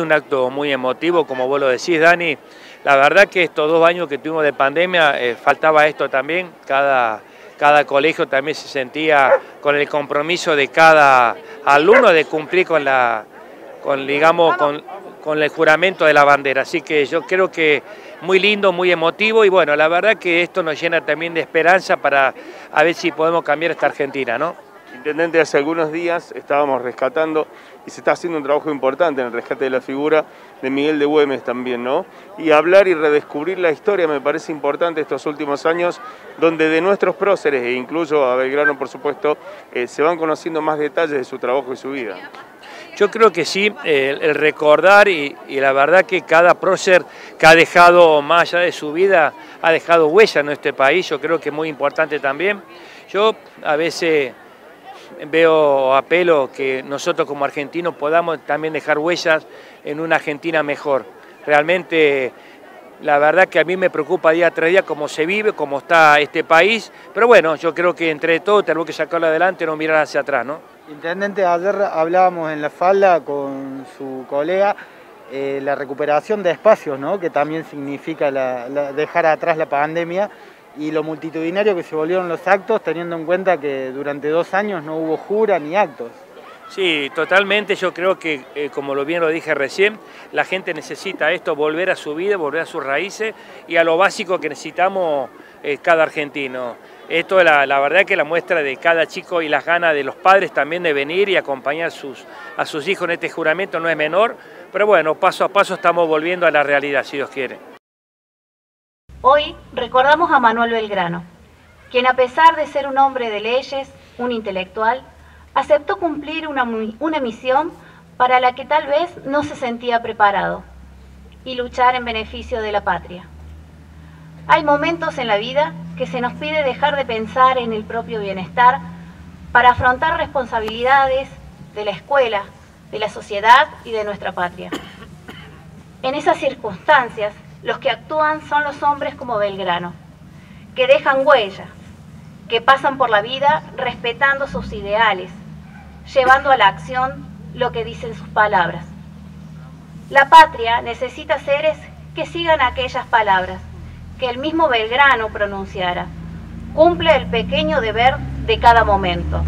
Un acto muy emotivo, como vos lo decís, Dani. La verdad que estos dos años que tuvimos de pandemia, eh, faltaba esto también. Cada, cada colegio también se sentía con el compromiso de cada alumno de cumplir con la, con, digamos, con, con el juramento de la bandera. Así que yo creo que muy lindo, muy emotivo y bueno, la verdad que esto nos llena también de esperanza para a ver si podemos cambiar esta Argentina, ¿no? Intendente, hace algunos días estábamos rescatando y se está haciendo un trabajo importante en el rescate de la figura de Miguel de Güemes también, ¿no? Y hablar y redescubrir la historia me parece importante estos últimos años, donde de nuestros próceres, e incluso a Belgrano por supuesto, eh, se van conociendo más detalles de su trabajo y su vida. Yo creo que sí, el, recordar y, la verdad que cada prócer que ha dejado más allá de su vida, ha dejado huella en este país, yo creo que es muy importante también. Yo a veces veo apelo que nosotros como argentinos podamos también dejar huellas en una Argentina mejor. Realmente la verdad que a mí me preocupa día tras día cómo se vive, cómo está este país, pero bueno, yo creo que entre todos tenemos que sacarlo adelante y no mirar hacia atrás, ¿no? Intendente, ayer hablábamos en la falda con su colega eh, la recuperación de espacios, ¿no? que también significa dejar atrás la pandemia y lo multitudinario que se volvieron los actos, teniendo en cuenta que durante dos años no hubo jura ni actos. Sí, totalmente. Yo creo que, eh, como lo bien lo dije recién, la gente necesita esto, volver a su vida, volver a sus raíces y a lo básico que necesitamos eh, cada argentino. Esto es la, verdad que la muestra de cada chico y las ganas de los padres también de venir y acompañar sus, a sus hijos en este juramento no es menor, pero bueno, paso a paso estamos volviendo a la realidad, si Dios quiere. Hoy recordamos a Manuel Belgrano, quien a pesar de ser un hombre de leyes, un intelectual, aceptó cumplir una, una misión para la que tal vez no se sentía preparado y luchar en beneficio de la patria. Hay momentos en la vida que se nos pide dejar de pensar en el propio bienestar para afrontar responsabilidades de la escuela, de la sociedad y de nuestra patria. En esas circunstancias, los que actúan son los hombres como Belgrano, que dejan huellas, que pasan por la vida respetando sus ideales, llevando a la acción lo que dicen sus palabras. La patria necesita seres que sigan aquellas palabras que el mismo Belgrano pronunciara. Cumple el pequeño deber de cada momento.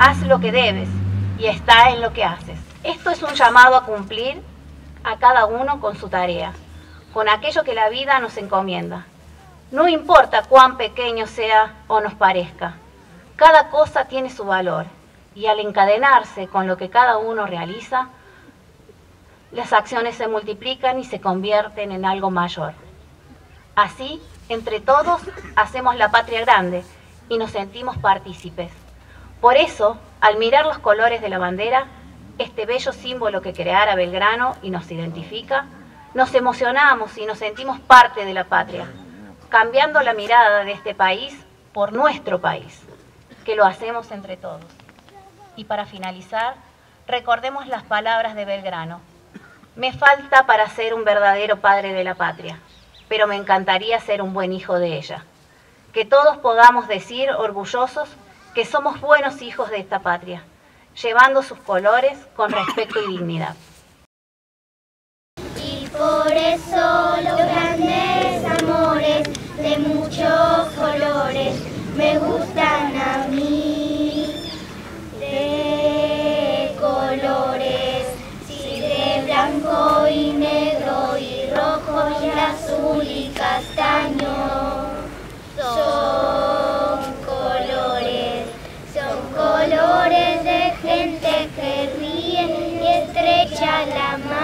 Haz lo que debes y está en lo que haces. Esto es un llamado a cumplir a cada uno con su tarea, con aquello que la vida nos encomienda. No importa cuán pequeño sea o nos parezca, cada cosa tiene su valor y al encadenarse con lo que cada uno realiza, las acciones se multiplican y se convierten en algo mayor. Así, entre todos, hacemos la patria grande y nos sentimos partícipes. Por eso, al mirar los colores de la bandera, este bello símbolo que creara Belgrano y nos identifica, nos emocionamos y nos sentimos parte de la patria, cambiando la mirada de este país por nuestro país, que lo hacemos entre todos. Y para finalizar, recordemos las palabras de Belgrano. Me falta para ser un verdadero padre de la patria pero me encantaría ser un buen hijo de ella. Que todos podamos decir orgullosos que somos buenos hijos de esta patria, llevando sus colores con respeto y dignidad. Por eso los grandes amores de muchos colores me gustan a mí. De colores, si de blanco y negro y rojo y azul y castaño. Son colores, son colores de gente que ríe y estrecha la mano.